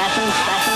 fashion, it.